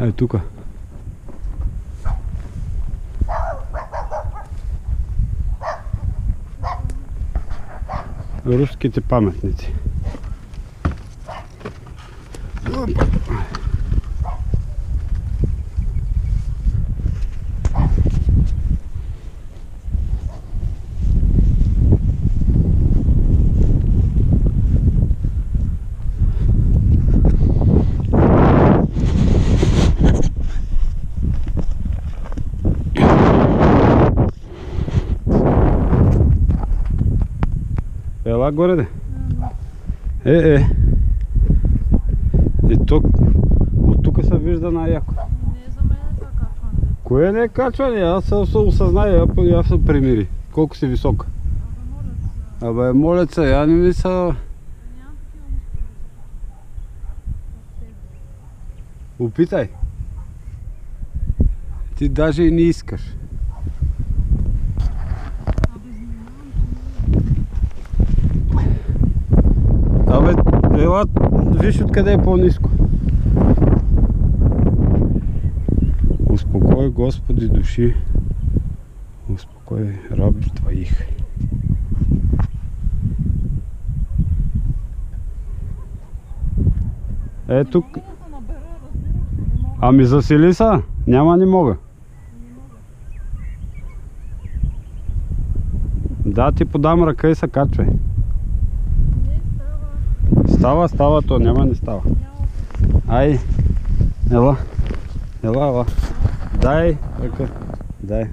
Э, Aí, Tuca. Русские-то памятницы. Опа. Ела горе де. Е, е. И тук, от тук се вижда най-яко. Не за мен е това качване. Кое не е качване? Аз се я, я се примири. Колко си висока. Абе, моля се. Я не ми са... Опитай. Ти даже и не искаш. Абе, знам, че Абе, ела, виж откъде е по-низко. Успокой, Господи, души. Успокой раби Твоих. Е, тук... Ами засили са. Няма. Не мога. Да, ти подам ръка и се качвай. Става. Става, то няма не става. Ай, ела, ела, ела. Дай ръка, дай.